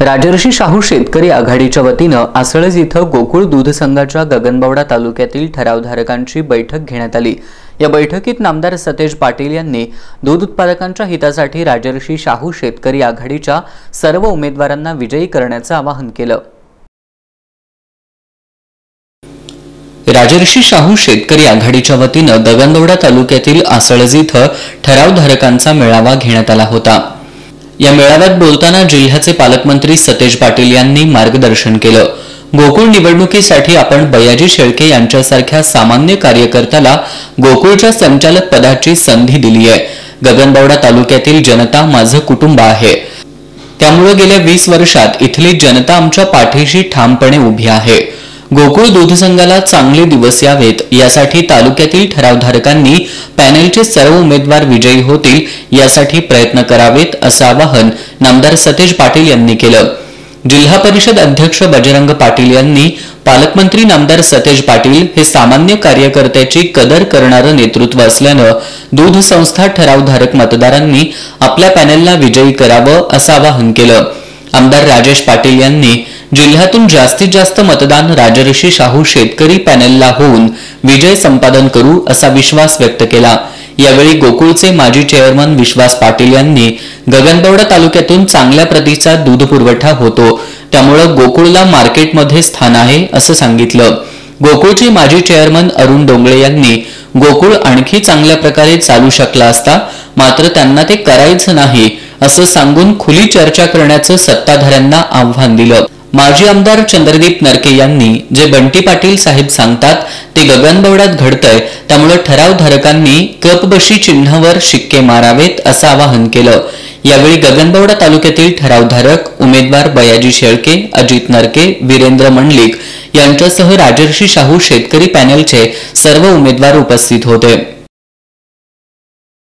राजर्षी शाहू शेतकरी आघाडीच्या वतीनं आसळज इथं गोकुळ दूध संघाच्या गगनबावडा तालुक्यातील ठरावधारकांची बैठक घेण्यात आली. या बैठकीत नामदार सतेज पाटील यांनी दूध उत्पादकांच्या हितासाठी राजर्षी शाहू शेतकरी आघाडीच्या सर्व उमेदवारांना विजयी करण्याचं आवाहन केलं. राजर्षी शाहू शेतकरी आघाडीच्या वतीनं गगनबावडा तालुक्यातील आसळज इथं ठरावधारकांचा मेळावा घेण्यात आला होता. या मेळाव्यात बोलताना जिल्ह्याचे पालकमंत्री सतेज पाटील यांनी मार्गदर्शन केलं. गोकुळ निवडणुकीसाठी आपण बयाजी शेळके यांच्यासारख्या सामान्य कार्यकर्त्याला गोकुळच्या संचालक पदाची संधी दिली आहे. गगनबावडा तालुक्यातील जनता माझं कुटुंब आहे. त्यामुळे गेल्या वीस वर्षात इथली जनता आमच्या पाठीशी ठामपणे उभी आहे. गोकुळ दूध संघाला चांगले दिवस यावेत. यासाठी तालुक्यातील ठरावधारकांनी पॅनेलचे सर्व उमेदवार विजयी होतील यासाठी प्रयत्न करावेत असं आवाहन नामदार सतेज पाटील यांनी केलं. जिल्हा परिषद अध्यक्ष बजरंग पाटील यांनी पालकमंत्री नामदार सतेज पाटील हे सामान्य कार्यकर्त्याची कदर करणारं नेतृत्व असल्यानं दूध संस्था ठरावधारक मतदारांनी आपल्या पॅनेलला विजयी करावं असं आवाहन केलं. आमदार राजेश पाटील यांनी जिल्ह्यातून जास्तीत जास्त मतदान राजर्षी शाहू शेतकरी पॅनेलला होऊन विजय संपादन करू असा विश्वास व्यक्त केला. यावेळी गोकुळचे माजी चेअरमन विश्वास पाटील यांनी गगनबावडा तालुक्यातून चांगल्या प्रतीचा दूध पुरवठा होतो. त्यामुळं गोकुळला मार्केटमध्ये स्थान आहे असं सांगितलं. गोकुळचे माजी चेअरमन अरुण डोंगळे यांनी गोकुळ आणखी चांगल्या प्रकारे चालू शकला असता मात्र त्यांना ते करायचं नाही. असं सांगून खुली चर्चा करण्याचं सत्ताधाऱ्यांना आव्हान दिलं. माजी आमदार चंद्रदीप नरके यांनी जे बंटी पाटील साहेब सांगतात ते गगनबवड्यात घडतंय त्यामुळे ठरावधारकांनी कपबशी चिन्हावर शिक्के मारावेत असं आवाहन केलं. यावेळी गगनबावडा तालुक्यातील ठरावधारक उमेदवार बयाजी शेळके अजित नरके वीरेंद्र मंडलिक यांच्यासह राजर्षी शाहू शेतकरी पॅनेलचे सर्व उमेदवार उपस्थित होते.